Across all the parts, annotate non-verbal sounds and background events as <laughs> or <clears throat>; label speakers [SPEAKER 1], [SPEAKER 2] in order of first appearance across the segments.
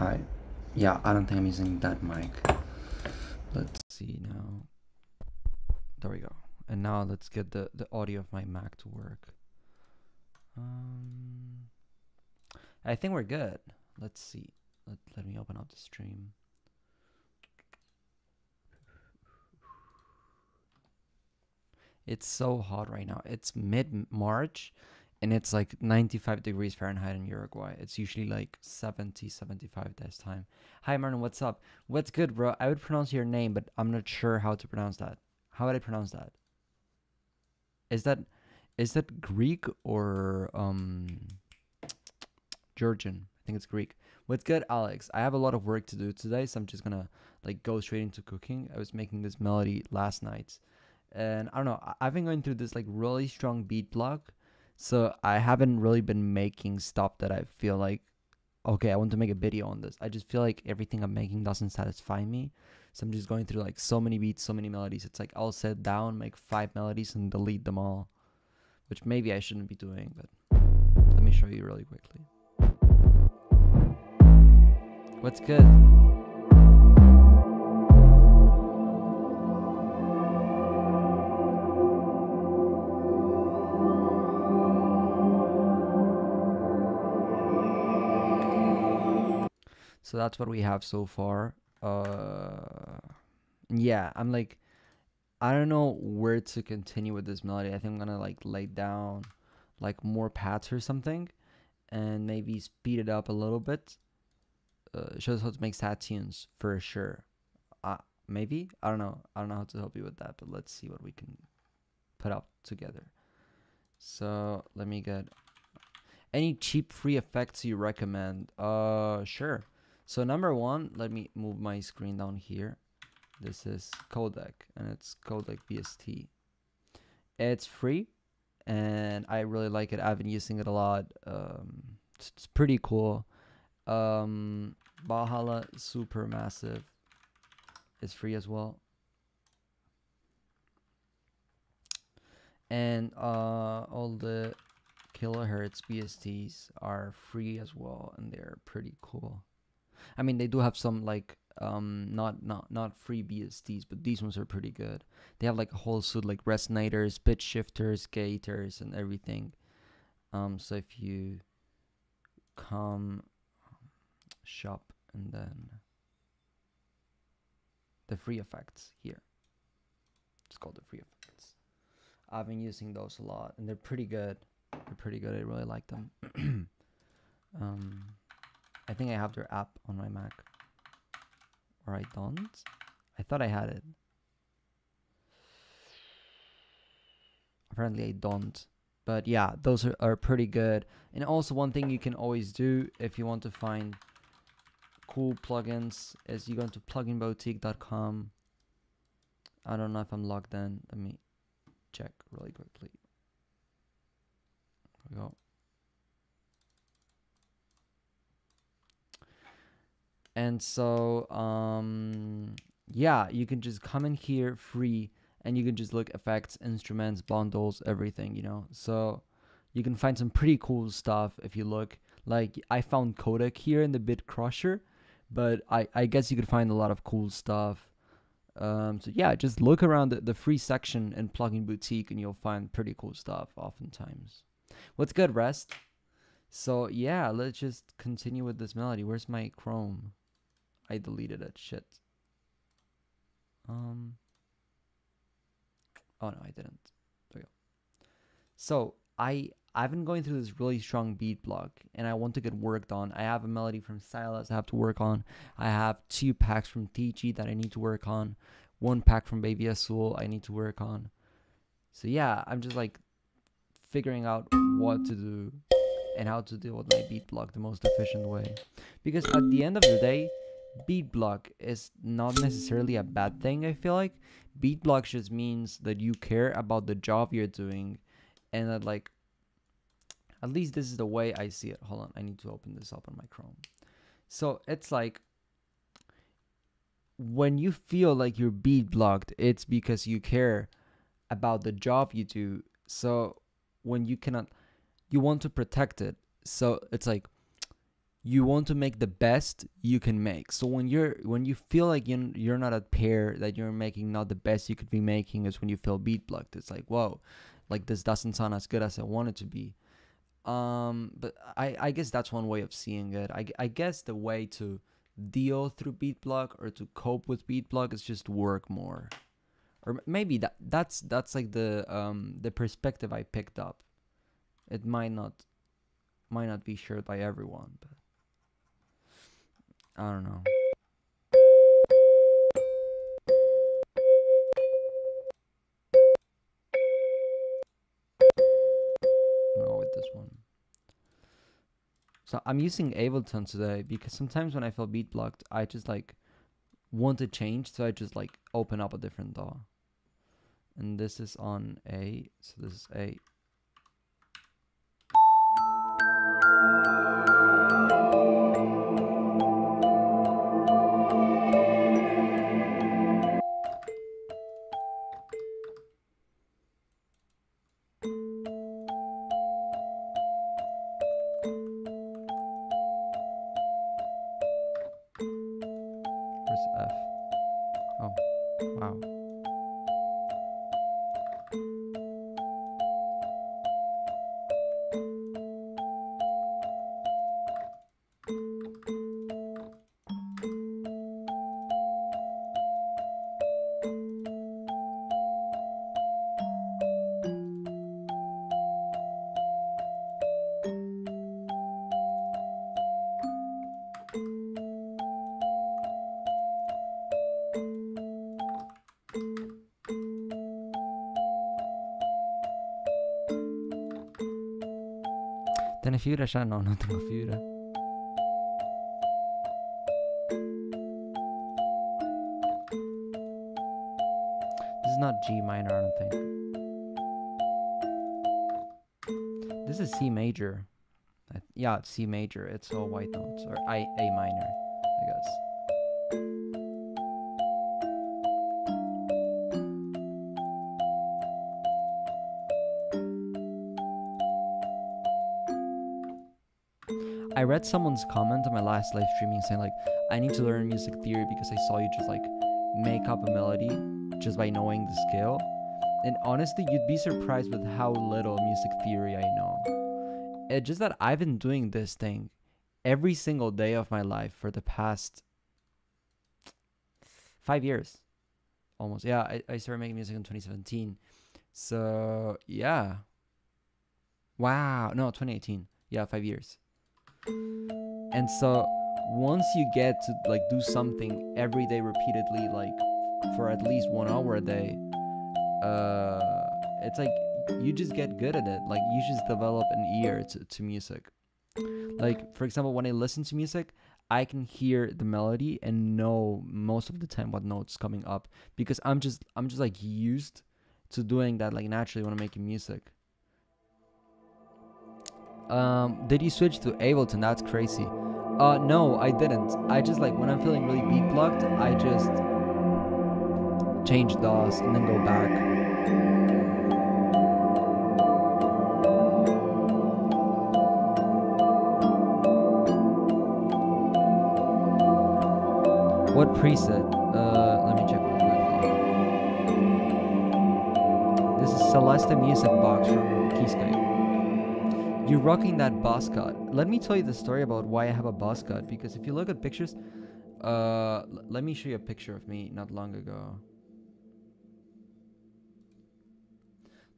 [SPEAKER 1] Hi. Yeah, I don't think I'm using that mic. Let's see now. There we go. And now let's get the, the audio of my Mac to work. Um, I think we're good. Let's see. Let, let me open up the stream. It's so hot right now. It's mid March and it's like 95 degrees Fahrenheit in Uruguay. It's usually like 70, 75 this time. Hi, Martin. What's up? What's good, bro? I would pronounce your name, but I'm not sure how to pronounce that. How would I pronounce that? Is that is that Greek or um Georgian? I think it's Greek. What's good, Alex? I have a lot of work to do today, so I'm just gonna like go straight into cooking. I was making this melody last night, and I don't know. I've been going through this like really strong beat block so I haven't really been making stuff that I feel like, okay, I want to make a video on this. I just feel like everything I'm making doesn't satisfy me. So I'm just going through like so many beats, so many melodies. It's like I'll sit down, make five melodies, and delete them all, which maybe I shouldn't be doing. But let me show you really quickly. What's good? So that's what we have so far. Uh, yeah, I'm like, I don't know where to continue with this melody. I think I'm gonna like lay down like more pads or something, and maybe speed it up a little bit. Uh, shows how to make sad tunes for sure. Uh, maybe I don't know. I don't know how to help you with that, but let's see what we can put out together. So let me get any cheap free effects you recommend. Uh, sure. So number one, let me move my screen down here. This is Codec and it's Codec VST. It's free and I really like it. I've been using it a lot. Um, it's, it's pretty cool. Um, Valhalla Supermassive is free as well. And uh, all the Kilohearts VSTs are free as well and they're pretty cool. I mean, they do have some like um not not not free VSTs, but these ones are pretty good. They have like a whole suite like resonators, pitch shifters, gators, and everything. Um, so if you come shop and then the free effects here. It's called the free effects. I've been using those a lot, and they're pretty good. They're pretty good. I really like them. <clears throat> um, I think I have their app on my Mac. Or I don't. I thought I had it. Apparently I don't. But yeah, those are, are pretty good. And also one thing you can always do if you want to find cool plugins is you go to pluginboutique.com. I don't know if I'm logged in. Let me check really quickly. There we go. And so um yeah you can just come in here free and you can just look effects instruments bundles everything you know? So you can find some pretty cool stuff if you look. Like i found Codec here in the bit crusher but i i guess you could find a lot of cool stuff. Um so yeah just look around the, the free section in plugin boutique and you'll find pretty cool stuff oftentimes. What's good rest? So yeah let's just continue with this melody. Where's my chrome I deleted it. Shit. Um. Oh no, I didn't. There we go. So I I've been going through this really strong beat block, and I want to get worked on. I have a melody from Silas I have to work on. I have two packs from TG that I need to work on. One pack from Baby Azul I need to work on. So yeah, I'm just like figuring out what to do and how to deal with my beat block the most efficient way. Because at the end of the day, beat block is not necessarily a bad thing i feel like. Beat block just means that you care about the job you're doing and that like at least this is the way i see it. Hold on i need to open this up on my chrome. So it's like when you feel like you're beat blocked it's because you care about the job you do. So when you cannot you want to protect it. So it's like you want to make the best you can make. So when you're when you feel like you you're not at pair that you're making not the best you could be making is when you feel beat blocked. It's like whoa, like this doesn't sound as good as I want it to be. Um, but I I guess that's one way of seeing it. I I guess the way to deal through beat block or to cope with beat block is just work more, or maybe that that's that's like the um the perspective I picked up. It might not might not be shared by everyone, but I don't know. No, with this one. So I'm using Ableton today because sometimes when I feel beat blocked, I just like want to change, so I just like open up a different DAW. And this is on A, so this is A. ¿Tienes fibra ya? No, no tengo fibra. This is not G minor, I don't think. This is C major. Yeah, it's C major. It's all white notes. Or I, A minor, I guess. I read someone's comment on my last live streaming saying like I need to learn music theory because I saw you just like make up a melody just by knowing the scale. And honestly, you'd be surprised with how little music theory I know. It's just that I've been doing this thing every single day of my life for the past five years. Almost. Yeah, I, I started making music in 2017. So, yeah. Wow. No, 2018. Yeah, five years. And so once you get to like do something every day repeatedly, like for at least one hour a day, uh, it's like you just get good at it. Like you just develop an ear to, to music. Like for example, when I listen to music, I can hear the melody and know most of the time what notes coming up because I'm just I'm just like used to doing that like naturally when I'm making music. Um, did you switch to Ableton? That's crazy. Uh, no, I didn't. I just like when I'm feeling really beat blocked, I just change DAWs and then go back. What preset? Uh, let me check. This is Celeste Music Box from Keyscape. You're rocking that boss cut. Let me tell you the story about why I have a boss cut. Because if you look at pictures, uh, let me show you a picture of me not long ago.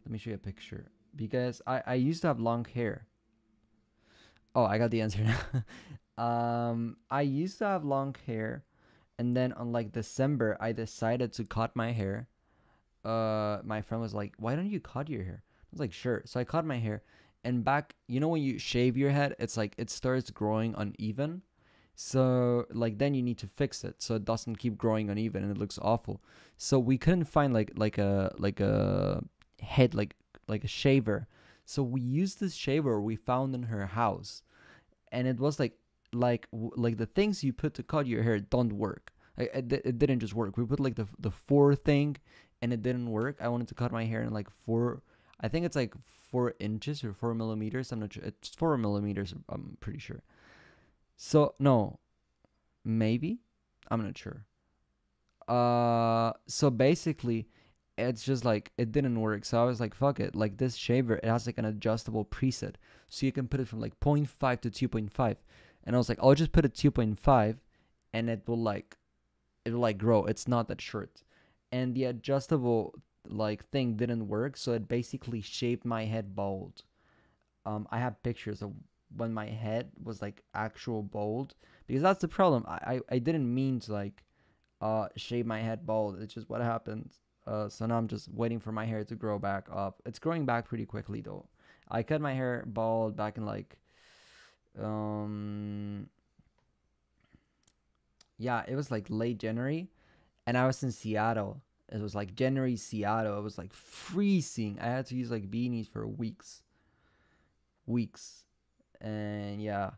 [SPEAKER 1] Let me show you a picture. Because I, I used to have long hair. Oh, I got the answer <laughs> now. um, I used to have long hair, and then on like December, I decided to cut my hair. Uh, my friend was like, "Why don't you cut your hair?" I was like, "Sure." So I cut my hair, and back, you know, when you shave your head, it's like it starts growing uneven. So like then you need to fix it so it doesn't keep growing uneven and it looks awful. So we couldn't find like like a like a head like like a shaver. So we used this shaver we found in her house, and it was like like like the things you put to cut your hair don't work. It, it didn't just work. We put like the the four thing, and it didn't work. I wanted to cut my hair in like four. I think it's like four inches or four millimeters. I'm not sure. It's four millimeters. I'm pretty sure. So no, maybe I'm not sure. Uh, so basically, it's just like it didn't work. So I was like, fuck it. Like this shaver, it has like an adjustable preset, so you can put it from like 0.5 to 2.5. And I was like, I'll just put it 2.5, and it will like, it will like grow. It's not that short, and the adjustable like thing didn't work, so it basically shaped my head bald. Um, I have pictures of when my head was like actual bald because that's the problem. I I, I didn't mean to like uh shave my head bald. It's just what happened. Uh, so now I'm just waiting for my hair to grow back up. It's growing back pretty quickly though. I cut my hair bald back in like um yeah, it was like late January and I was in Seattle. It was like January Seattle. It was like freezing. I had to use like beanies for weeks. Weeks. And yeah.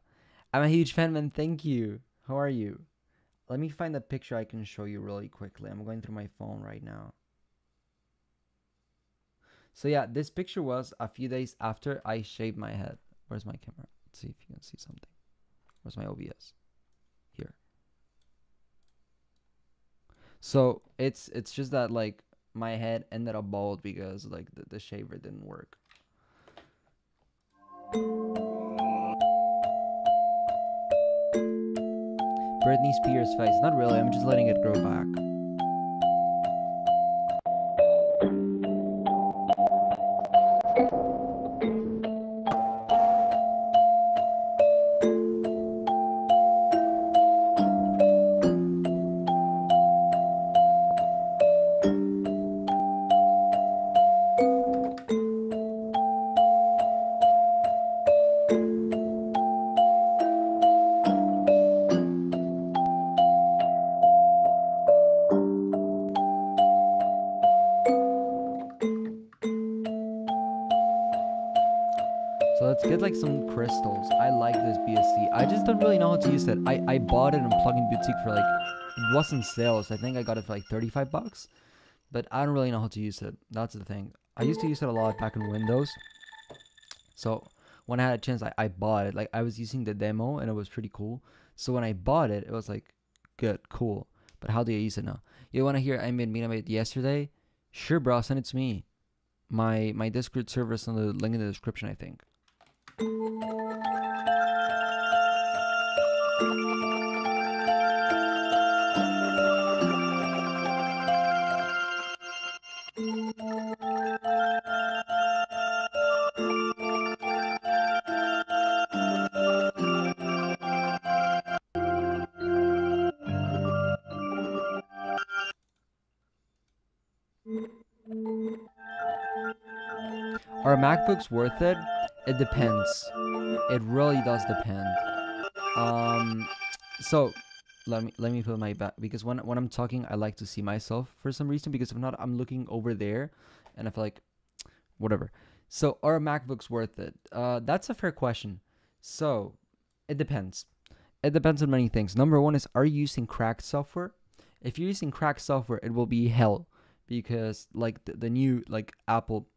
[SPEAKER 1] I'm a huge fan, man. Thank you. How are you? Let me find a picture I can show you really quickly. I'm going through my phone right now. So yeah, this picture was a few days after I shaved my head. Where's my camera? Let's see if you can see something. Where's my OBS? Here. So it's it's just that like my head ended up bald because like the, the shaver didn't work. Britney Spears face. Not really, I'm just letting it grow back. For like, it wasn't sales. I think I got it for like 35 bucks. But I don't really know how to use it. That's the thing. I used to use it a lot back in Windows. So when I had a chance, I, I bought it. Like I was using the demo and it was pretty cool. So when I bought it, it was like, good, cool. But how do you use it now? You want to hear I made Meetup yesterday? Sure, bro. Send it to me. My my Discord server is on the link in the description, I think. MacBooks worth it? It depends. It really does depend. Um, so let me let me put my back because when when I'm talking, I like to see myself for some reason because if not, I'm looking over there, and I feel like whatever. So are MacBooks worth it? Uh, that's a fair question. So it depends. It depends on many things. Number one is are you using cracked software? If you're using cracked software, it will be hell because like the, the new like Apple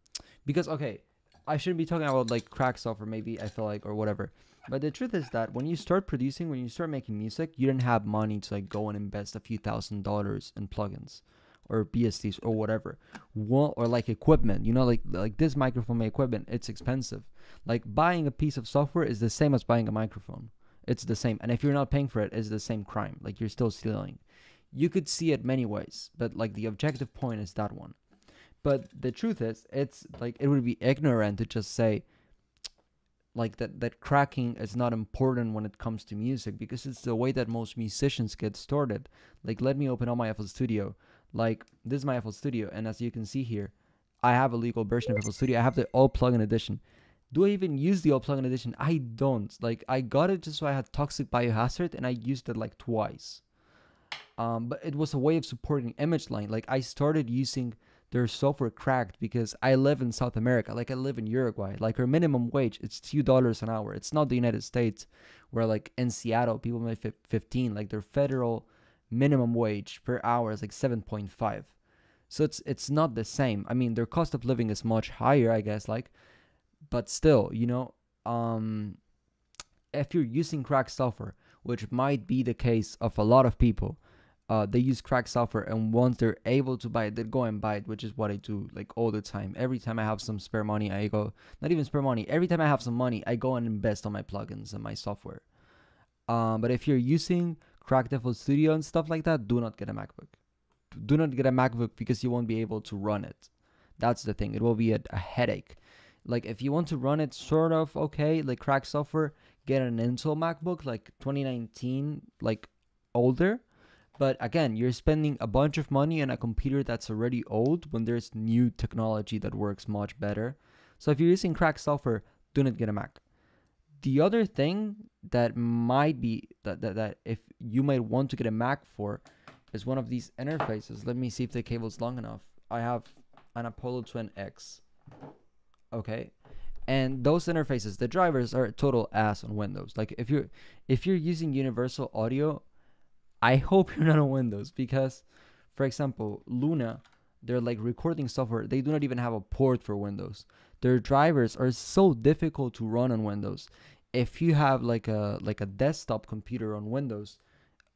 [SPEAKER 1] because okay I shouldn't be talking about like crack software, maybe I feel like or whatever. But the truth is that when you start producing, when you start making music, you don't have money to like go and invest a few thousand dollars in plugins or VSTs or whatever. One, or like equipment, you know, like like this microphone equipment, it's expensive. Like buying a piece of software is the same as buying a microphone. It's the same. And if you're not paying for it, it's the same crime. Like you're still stealing. You could see it many ways, but like the objective point is that one. But the truth is, it's like it would be ignorant to just say like that that cracking is not important when it comes to music because it's the way that most musicians get started. Like let me open up my FL Studio. Like this is my FL Studio and as you can see here, I have a legal version of FL Studio. I have the all plugin edition. Do I even use the all plugin edition? I don't. Like I got it just so I had toxic biohazard and I used it like twice. Um, but it was a way of supporting image line. Like I started using their software cracked because I live in South America, like I live in Uruguay. Like our minimum wage, it's two dollars an hour. It's not the United States, where like in Seattle people make fifteen. Like their federal minimum wage per hour is like seven point five. So it's it's not the same. I mean, their cost of living is much higher, I guess. Like, but still, you know, um, if you're using cracked software, which might be the case of a lot of people, uh, they use crack software and once they're able to buy it, they go and buy it, which is what I do like all the time. Every time I have some spare money, I go not even spare money. Every time I have some money, I go and invest on my plugins and my software. Um, but if you're using Crack FL Studio and stuff like that, do not get a MacBook. Do not get a MacBook because you won't be able to run it. That's the thing. It will be a, a headache. Like if you want to run it sort of okay, like crack software, get an Intel MacBook like 2019, like older. But again, you're spending a bunch of money on a computer that's already old when there's new technology that works much better. So if you're using cracked software, do not get a Mac. The other thing that might be that, that, that if you might want to get a Mac for is one of these interfaces. Let me see if the cable's long enough. I have an Apollo Twin X. Okay. And those interfaces, the drivers are a total ass on Windows. Like if you're if you're using universal audio, I hope <laughs> you're not on Windows because for example, Luna, they're like recording software. They do not even have a port for Windows. Their drivers are so difficult to run on Windows. If you have like a like a desktop computer on Windows,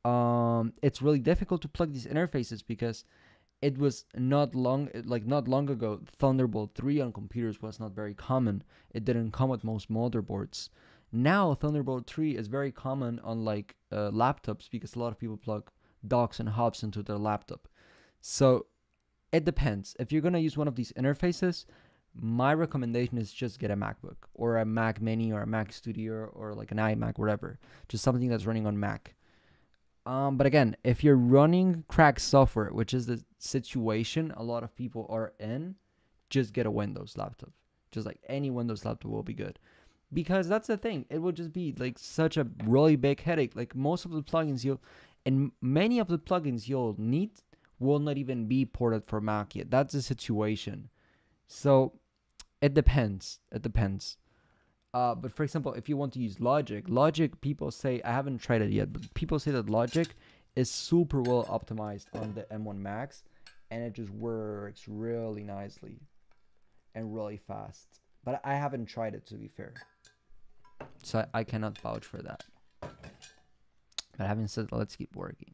[SPEAKER 1] um, it's really difficult to plug these interfaces because it was not long like not long ago thunderbolt 3 on computers was not very common it didn't come with most motherboards now thunderbolt 3 is very common on like uh, laptops because a lot of people plug docks and hubs into their laptop so it depends if you're going to use one of these interfaces my recommendation is just get a macbook or a mac mini or a mac studio or like an imac whatever just something that's running on mac um, but again, if you're running crack software, which is the situation a lot of people are in, just get a Windows laptop. Just like any Windows laptop will be good. Because that's the thing. It will just be like such a really big headache. Like most of the plugins you'll and many of the plugins you'll need will not even be ported for Mac yet. That's the situation. So it depends. It depends. Uh, but for example, if you want to use Logic, Logic, people say, I haven't tried it yet, but people say that Logic is super well optimized on the M1 Max and it just works really nicely and really fast. But I haven't tried it to be fair. So I, I cannot vouch for that. But having said that, let's keep working.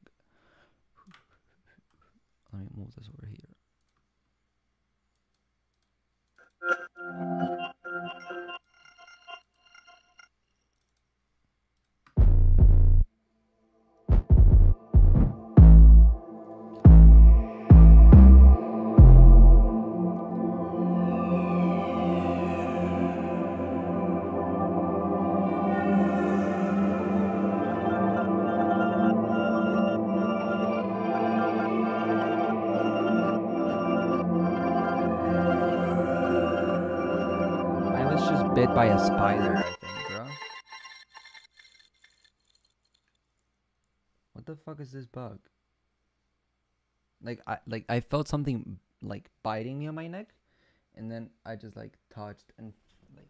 [SPEAKER 1] Let me move this over here. By a spider, I think, bro. What the fuck is this bug? Like I like I felt something like biting me on my neck, and then I just like touched and like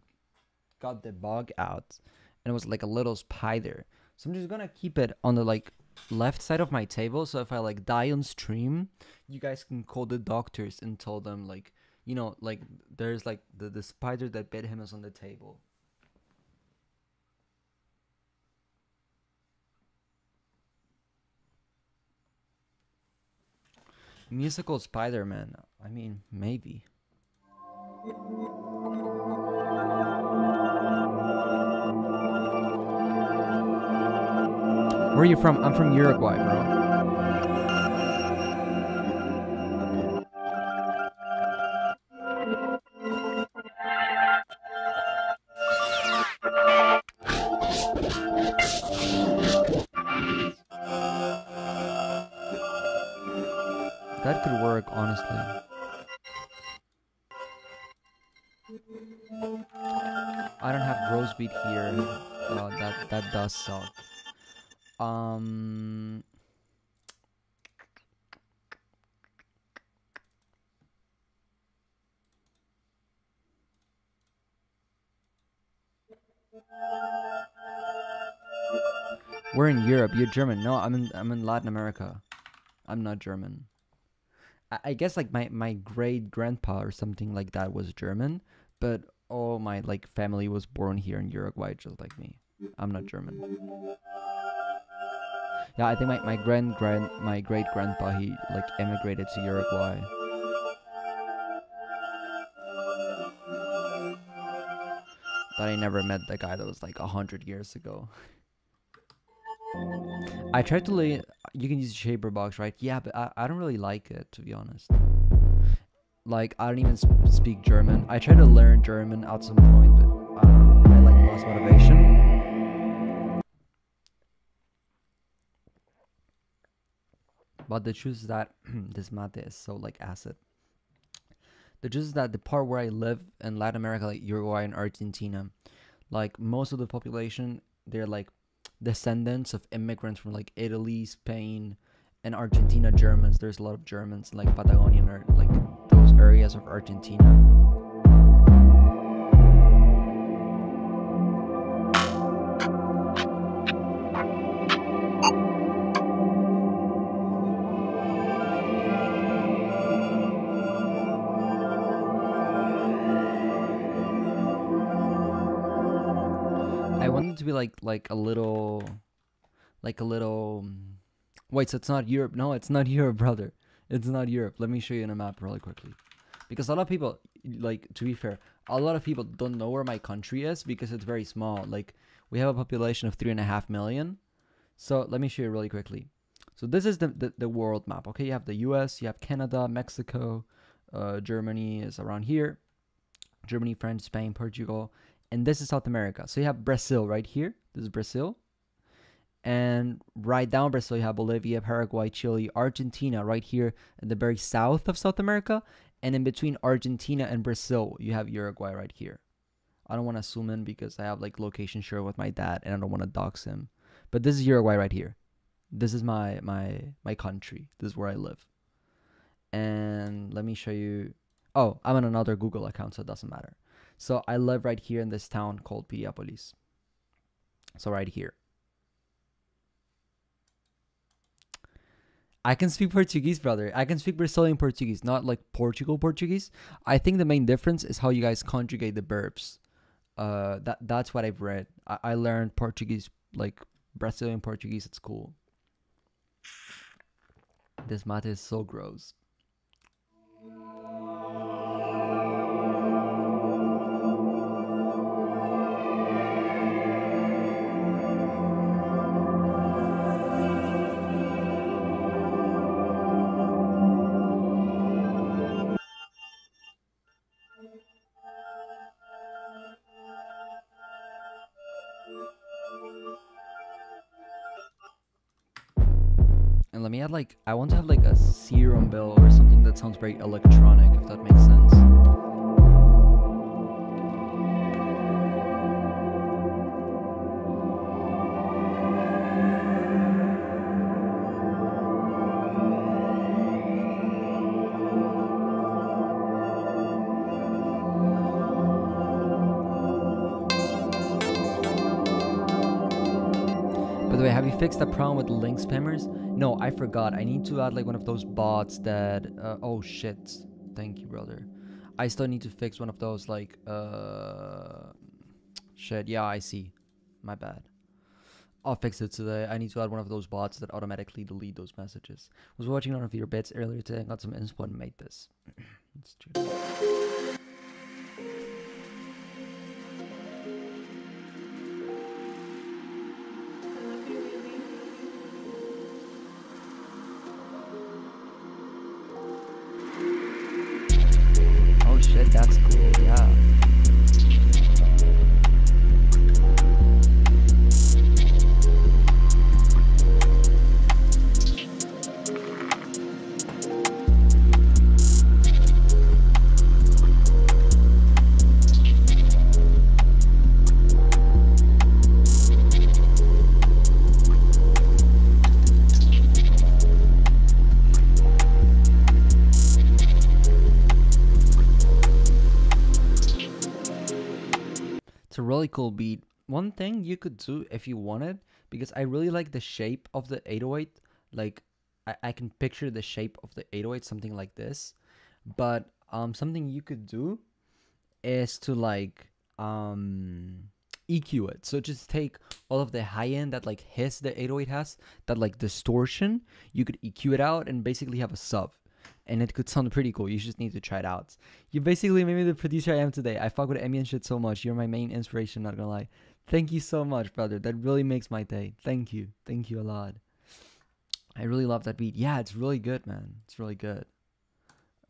[SPEAKER 1] got the bug out, and it was like a little spider. So I'm just gonna keep it on the like left side of my table. So if I like die on stream, you guys can call the doctors and tell them like you know, like there's like the, the spider that bit him is on the table. Musical Spider Man. I mean, maybe. Where are you from? I'm from Uruguay, bro. Does suck. Um. We're in Europe. You're German. No, I'm in I'm in Latin America. I'm not German. I, I guess like my my great grandpa or something like that was German, but all my like family was born here in Uruguay, just like me. I'm not German. Yeah, I think my, my grand grand my great grandpa he like emigrated to Uruguay. But I never met the guy that was like a hundred years ago. I tried to lay. You can use Shaper box, right? Yeah, but I, I don't really like it to be honest. Like I don't even speak German. I tried to learn German at some point, but I know. I like lost motivation. But the truth is that <clears throat> this mate is so like acid. The truth is that the part where I live in Latin America, like Uruguay and Argentina, like most of the population, they're like descendants of immigrants from like Italy, Spain, and Argentina. Germans. There's a lot of Germans like Patagonian or like those areas of Argentina. Like like a little, like a little. mm, Wait, so it's not Europe? No, it's not <laughs> Europe, brother. It's not Europe. Let me show you in a map really quickly, because a lot of people, like to be fair, a lot of people don't know where my country is because it's very small. Like we have a population of three and a half million. So let me show you really quickly. So this is the the, the world map. Okay, you have the U.S., you have Canada, Mexico, uh, Germany is around here. Germany, France, Spain, Portugal, and this is South America. So you have Brazil right here. This is Brazil. And right down Brazil, you have Bolivia, Paraguay, Chile, Argentina right here in the very south of South America. And in between Argentina and Brazil, you have Uruguay right here. I don't want to zoom in because I have like location share with my dad and I don't want to dox him. But this is Uruguay right here. This is my my my country. This is where I live. And let me show you. Oh, I'm on another Google account, so it doesn't matter. So I live right here in this town called Piriápolis. So right here. I can speak Portuguese, brother. I can speak Brazilian Portuguese, not like Portugal Portuguese. I think the main difference is how you guys conjugate the verbs. Uh, that that's what I've read. I, I learned Portuguese, like Brazilian Portuguese at school. This mate is so gross. Let me add like I want to have like a serum bell or something that sounds very electronic, if that makes sense. Have you fixed that problem with link spammers? No, I forgot. I need to add like one of those bots that. Uh, oh shit! Thank you, brother. I still need to fix one of those like. Uh, shit. Yeah, I see. My bad. I'll fix it today. I need to add one of those bots that automatically delete those messages. Was watching one of your bits earlier today and got some inspo and made this. <clears throat> beat. One thing you could do if you wanted, because I really like the shape of the 808. Like, I, I can picture the shape of the 808, something like this. But um, something you could do is to like um EQ it. So just take all of the high end that like hiss the 808 has, that like distortion, you could EQ it out and basically have a sub. And it could sound pretty cool. You just need to try it out. You basically made me the producer I am today. I fuck with ambient shit so much. You're my main inspiration, not gonna lie. Thank you so much, brother. That really makes my day. Thank you. Thank you a lot. I really love that beat. Yeah, it's really good, man. It's really good.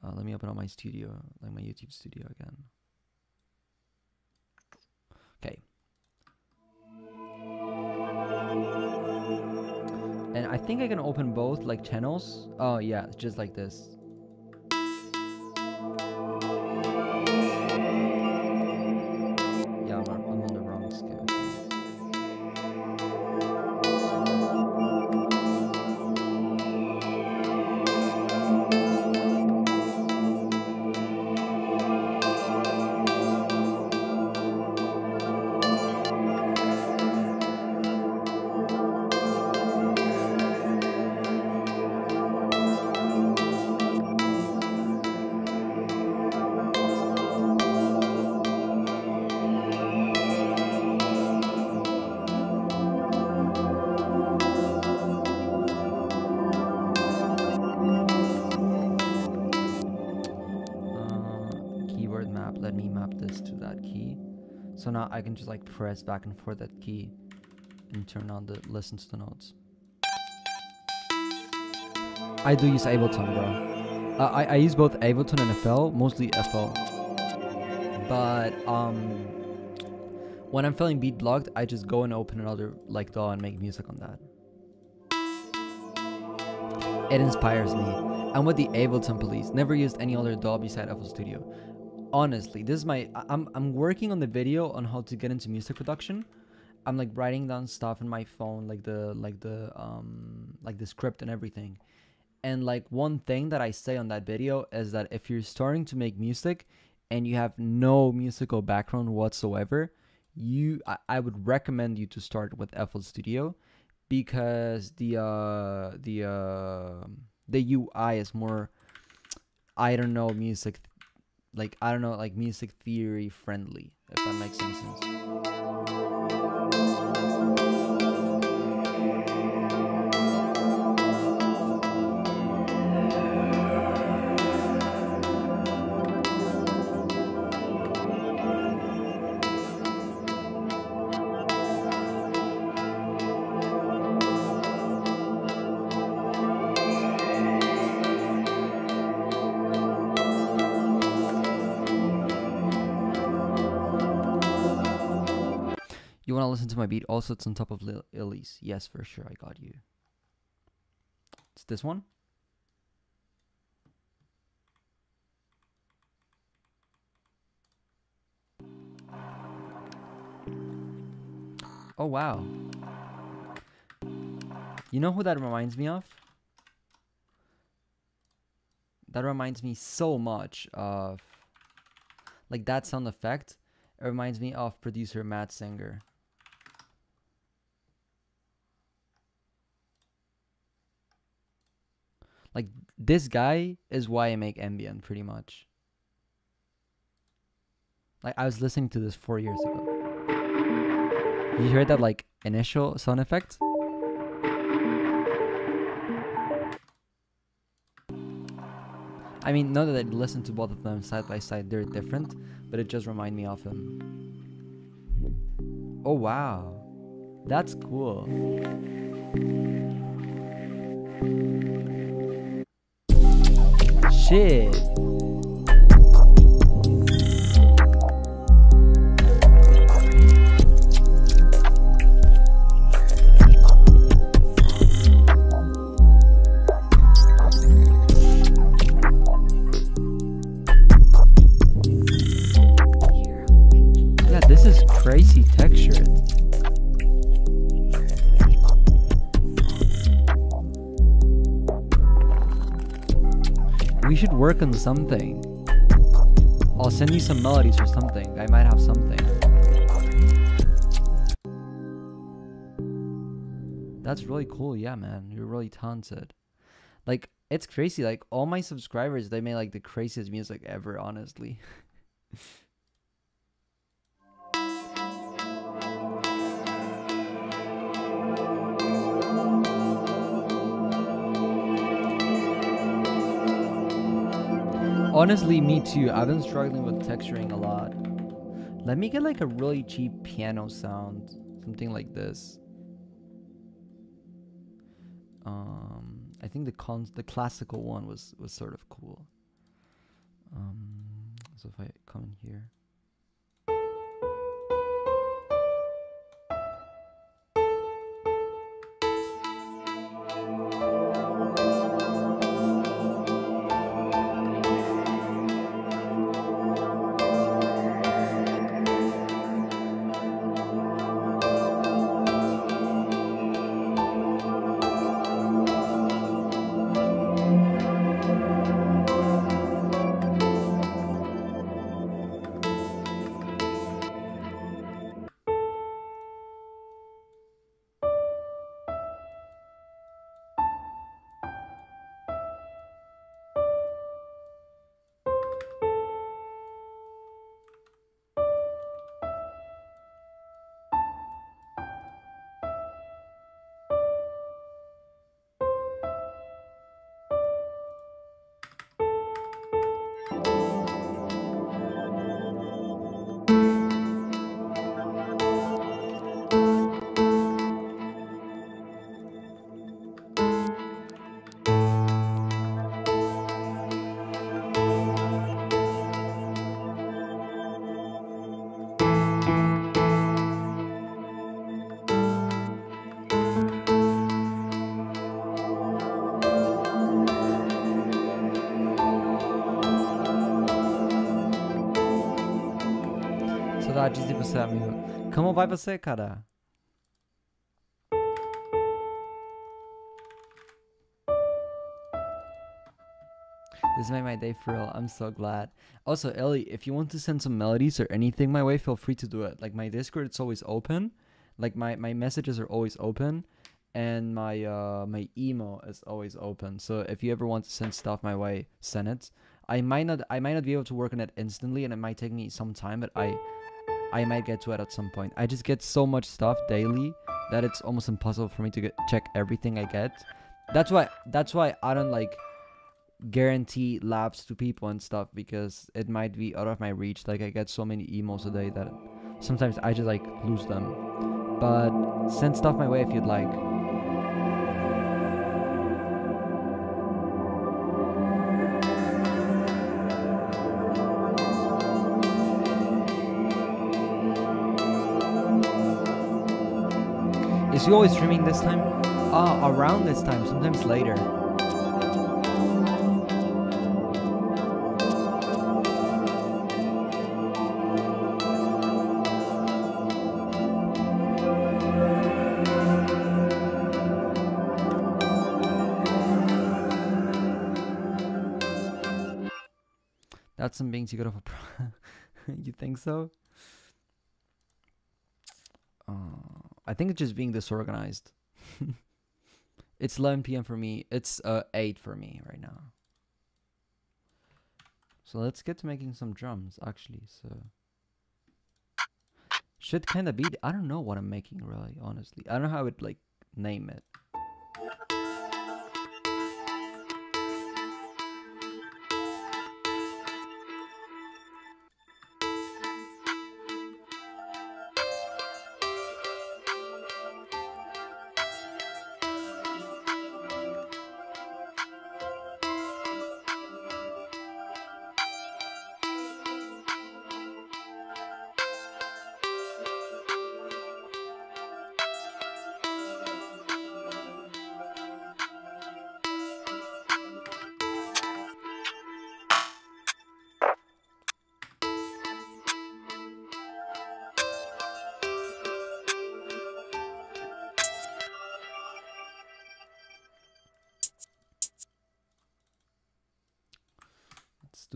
[SPEAKER 1] Uh, let me open up my studio, like my YouTube studio again. Okay. And I think I can open both like channels. Oh yeah, just like this. Press back and forth that key and turn on the listen to the notes. I do use Ableton, bro. I, I use both Ableton and FL, mostly FL. But um, when I'm feeling beat blocked, I just go and open another like DAW and make music on that. It inspires me. I'm with the Ableton police. Never used any other DAW beside FL Studio honestly this is my i'm i'm working on the video on how to get into music production. I'm like writing down stuff in my phone like the like the um like the script and everything. And like one thing that i say on that video is that if you're starting to make music and you have no musical background whatsoever you i, I would recommend you to start with FL Studio because the uh the uh the UI is more I don't know music like I don't know, like music theory friendly, if that makes any sense. Listen to my beat. Also, it's on top of Lil Illy's. Yes, for sure. I got you. It's this one. Oh, wow. You know who that reminds me of? That reminds me so much of... Like, that sound effect. It reminds me of producer Matt Singer. Like this guy is why I make ambient pretty much. Like I was listening to this four years ago. You heard that like initial sound effect? I mean, not that I listened to both of them side by side, they're different, but it just remind me of him. Oh wow, that's cool. Shit. Work on something. I'll send you some melodies or something. I might have something. That's really cool. Yeah, man. You're really talented. Like, it's crazy. Like, all my subscribers, they make, like, the craziest music ever, honestly. <laughs> Honestly, me too. I've been struggling with texturing a lot. Let me get like a really cheap piano sound. Something like this. Um, I think the cons the classical one was was sort of cool. Um, so if I come in here. De você, amigo. Como vai você, cara? This made my day for real. I'm so glad. Also, Ellie, if you want to send some melodies or anything my way, feel free to do it. Like my Discord, it's always open. Like my my messages are always open, and my uh my email is always open. So if you ever want to send stuff my way, send it. I might not I might not be able to work on it instantly, and it might take me some time, but I I might get to it at some point. I just get so much stuff daily that it's almost impossible for me to get check everything I get. That's why that's why I don't like guarantee labs to people and stuff because it might be out of my reach. Like I get so many emails a day that sometimes I just like lose them. But send stuff my way if you'd like. He always streaming this time? Uh, around this time, sometimes later. That's some being too good of a pro. <laughs> you think so? Uh, I think it's just being disorganized. <laughs> it's 11 p.m. for me. It's uh 8 for me right now. So let's get to making some drums actually. So should kind of be. I don't know what I'm making really. Honestly, I don't know how I would like name it.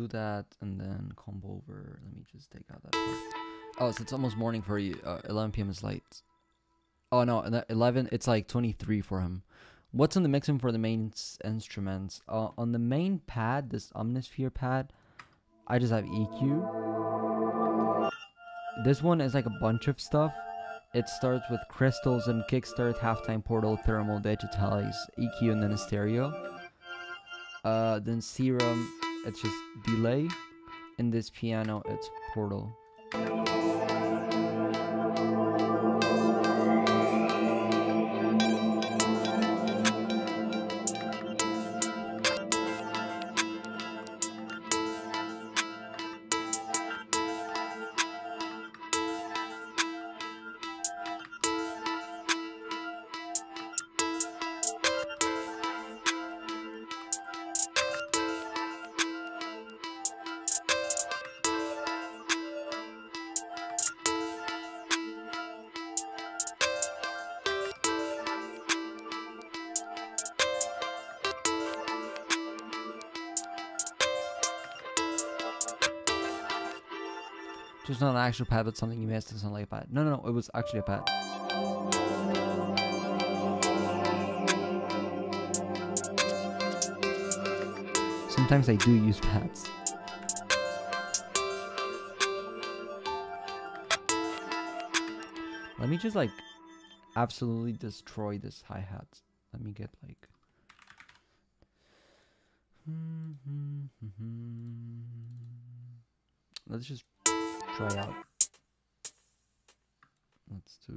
[SPEAKER 1] Do that and then combo over. Let me just take out that part. Oh, so it's almost morning for you. Uh, 11 p.m. is late. Oh no, 11 it's like 23 for him. What's on the mixing for the main instruments? Uh, on the main pad, this Omnisphere pad, I just have EQ. This one is like a bunch of stuff. It starts with crystals and kickstart, halftime portal, thermal, digitalize, EQ, and then a stereo. Uh, then Serum, it's just delay. In this piano, it's portal. Actual pad, but something you missed to sound like a pad. No, no, no, it was actually a pad. Sometimes I do use pads. Let me just like absolutely destroy this hi-hat. Let me get like <laughs> Let's just try out. Let's do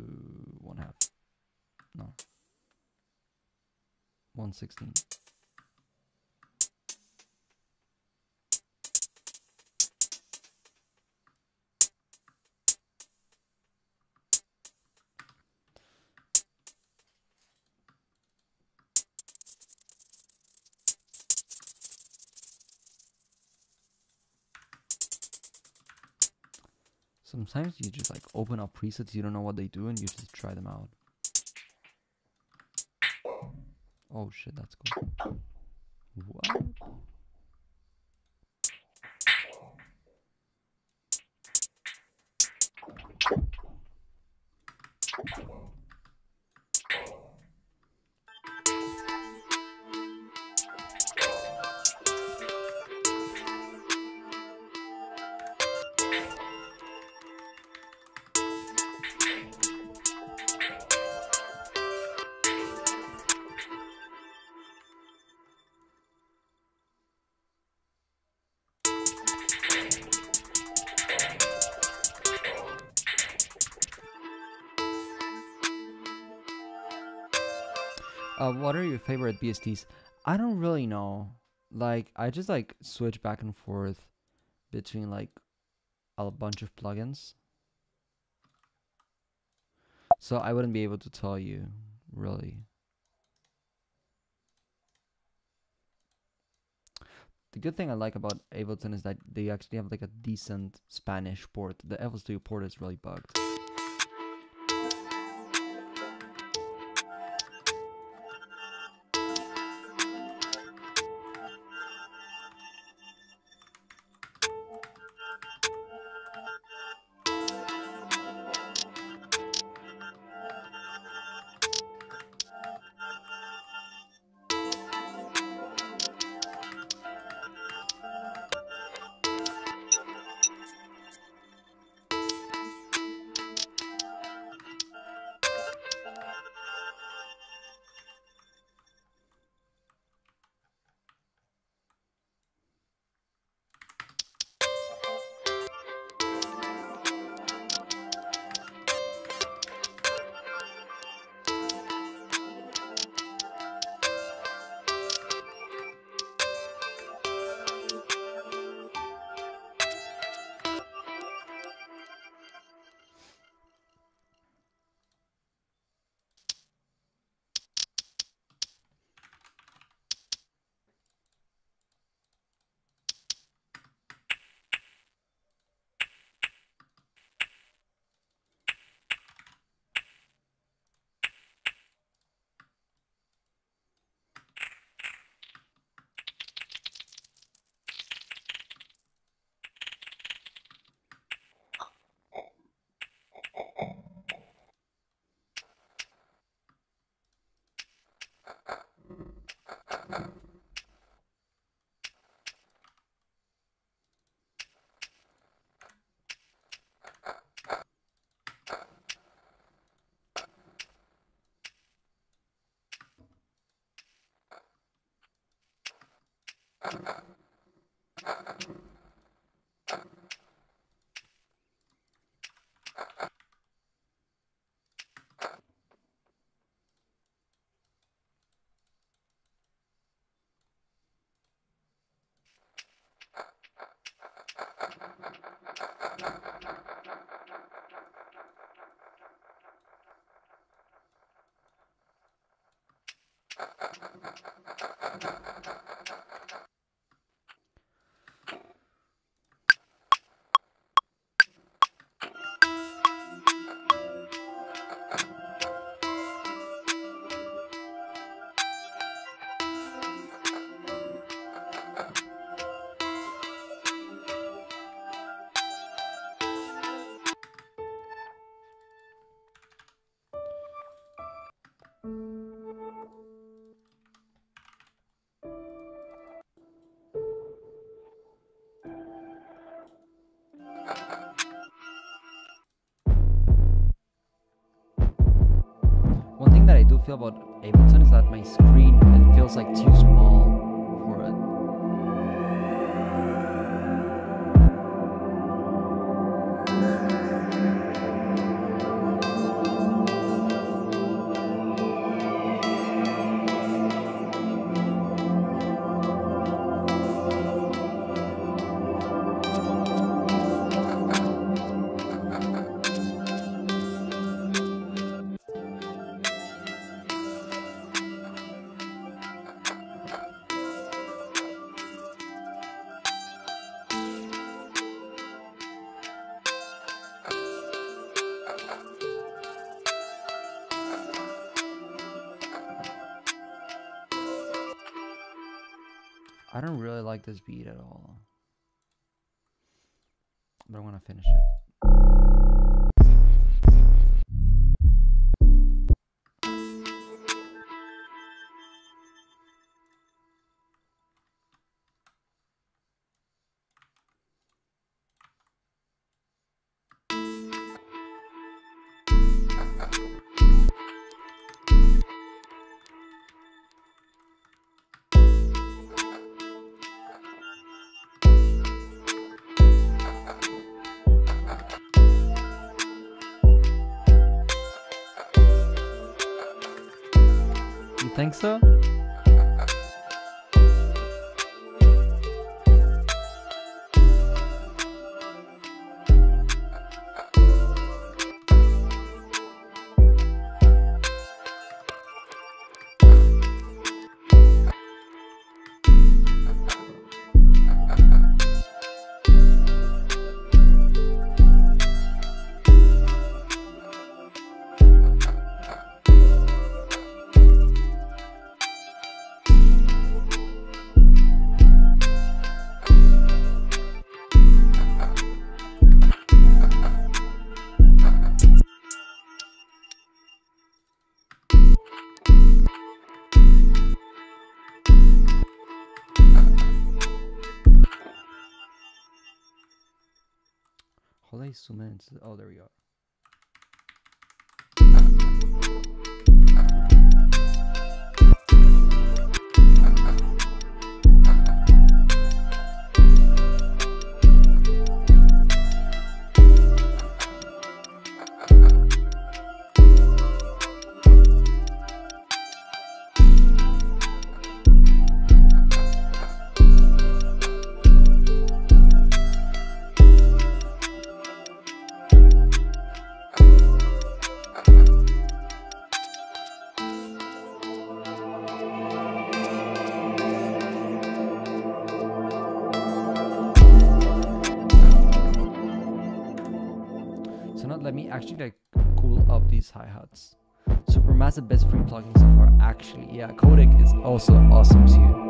[SPEAKER 1] one half. No. 116. Sometimes you just like open up presets, you don't know what they do, and you just try them out. Oh shit, that's cool. What? Favorite VSTs? I don't really know. Like, I just like switch back and forth between like a bunch of plugins. So I wouldn't be able to tell you, really. The good thing I like about Ableton is that they actually have like a decent Spanish port. The FL Studio port is really bugged. ta ta ta about Ableton is that my screen it feels like too small like this beat at all. But I'm gonna finish it. You do I zoom in? into- Supermassive best free plugin so far. Actually, yeah, Codec is also awesome too.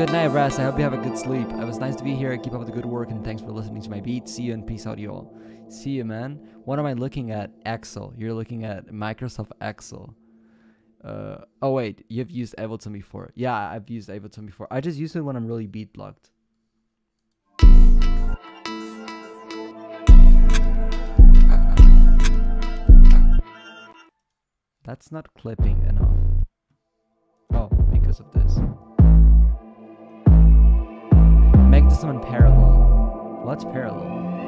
[SPEAKER 1] Good night, Ras. I hope you have a good sleep. It was nice to be here. Keep up the good work and thanks for listening to my beat. See you and peace out, y'all. See you, man. What am I looking at? Excel. You're looking at Microsoft Excel. Uh, oh wait, you've used Ableton before. Yeah, I've used Ableton before. I just use it when I'm really beat blocked. That's not clipping enough. Oh, because of this. Make this one parallel. What's parallel?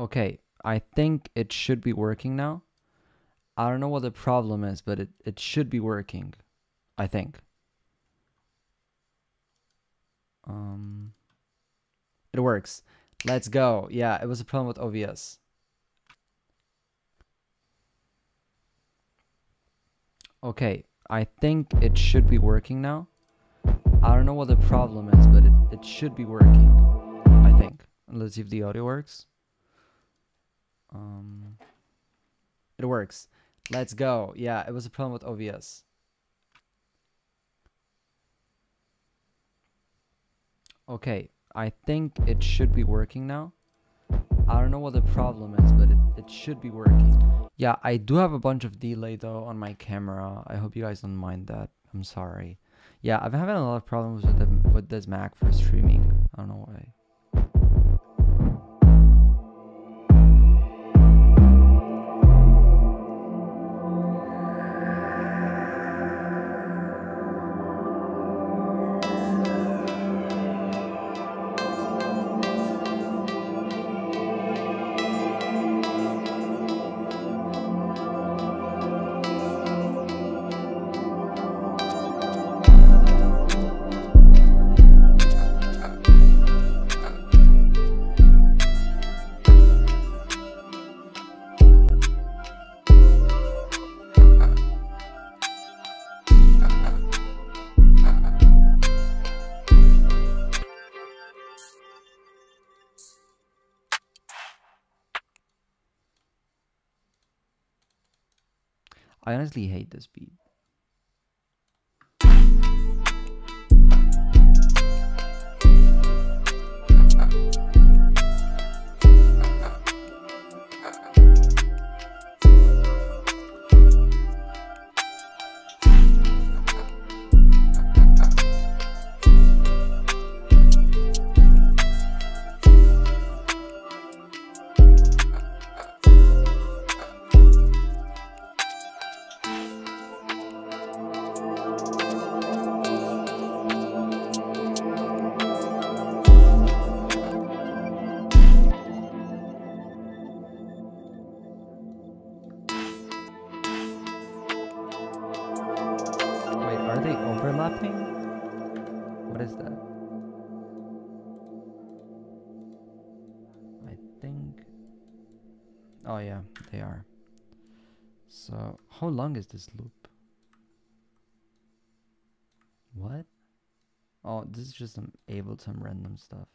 [SPEAKER 1] Okay, I think it should be working now. I don't know what the problem is, but it, it should be working. I think. Um, it works. Let's go. Yeah, it was a problem with OBS. Okay, I think it should be working now. I don't know what the problem is, but it, it should be working. I think. Let's see if the audio works. Um, it works. Let's go. Yeah, it was a problem with OBS. Okay, I think it should be working now. I don't know what the problem is, but it, it should be working. Yeah, I do have a bunch of delay though on my camera. I hope you guys don't mind that. I'm sorry. Yeah, I've been having a lot of problems with the, with this Mac for streaming. I don't know why. I honestly hate this beat. How long is this loop? What? Oh, this is just some Ableton random stuff.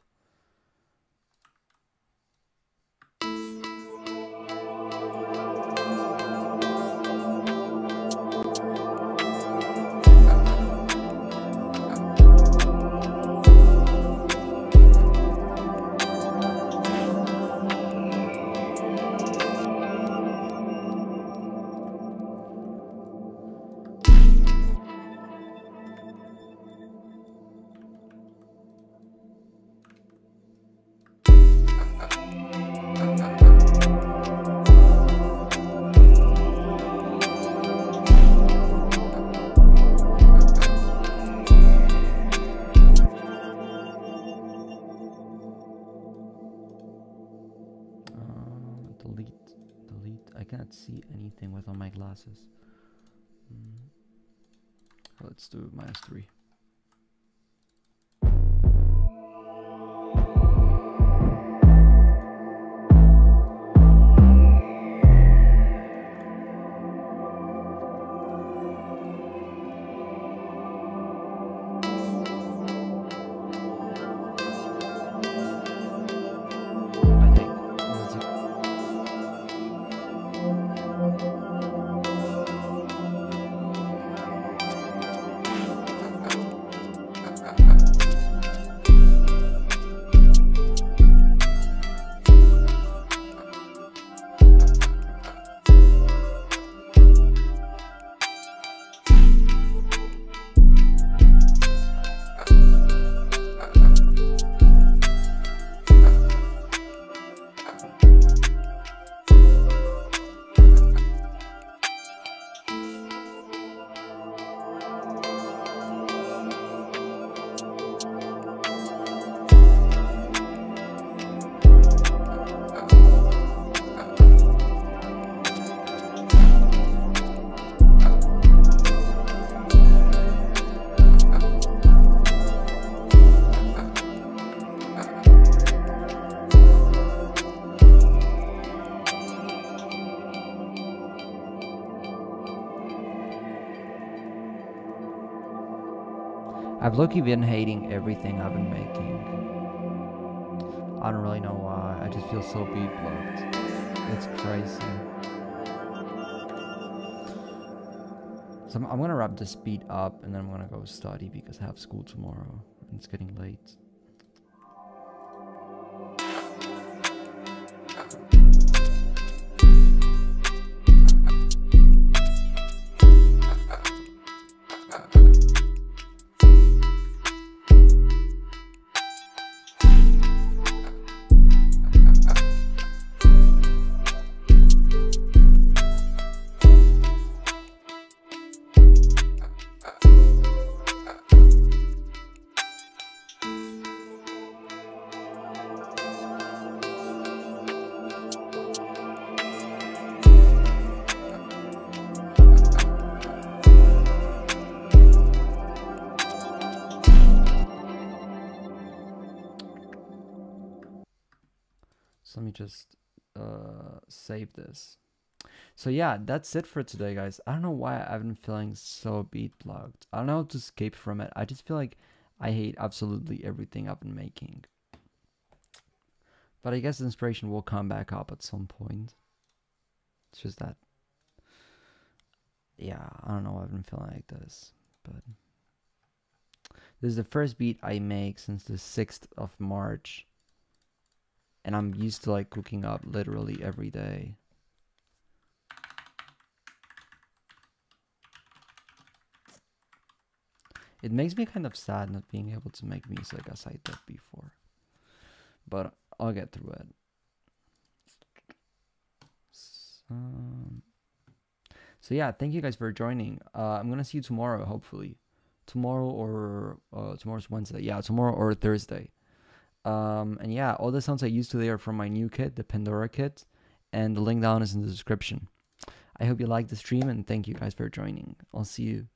[SPEAKER 1] classes. Mm. Let's do minus 3. I've lucky been hating everything I've been making. I don't really know why. I just feel so beat blocked. It's crazy. So I'm, I'm gonna wrap this beat up and then I'm gonna go study because I have school tomorrow and it's getting late. Just uh, save this. So yeah, that's it for today, guys. I don't know why I've been feeling so beat blocked. I don't know how to escape from it. I just feel like I hate absolutely everything I've been making. But I guess inspiration will come back up at some point. It's just that. Yeah, I don't know why I've been feeling like this. But this is the first beat I make since the 6th of March and I'm used to like cooking up literally every day. It makes me kind of sad not being able to make music as I did before. But I'll get through it. So, so yeah, thank you guys for joining. Uh, I'm gonna see you tomorrow, hopefully. Tomorrow or uh, tomorrow's Wednesday. Yeah, tomorrow or Thursday. Um, and yeah, all the sounds I used today are from my new kit, the Pandora kit, and the link down is in the description. I hope you liked the stream and thank you guys for joining. I'll see you